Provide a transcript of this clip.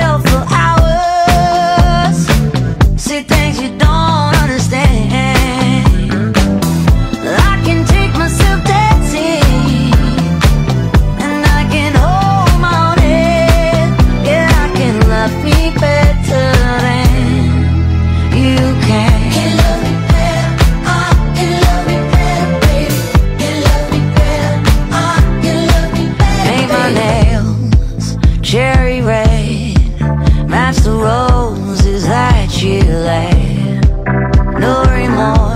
for hours Match the roses that you laid No remorse